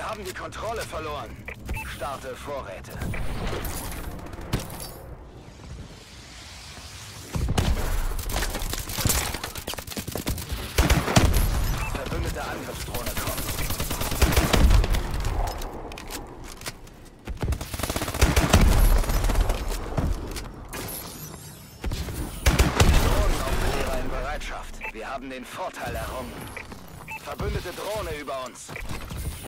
Wir haben die Kontrolle verloren. Starte Vorräte. Verbündete Angriffsdrohne kommt. Drohnenaufklärer in Bereitschaft. Wir haben den Vorteil errungen. Verbündete Drohne über uns.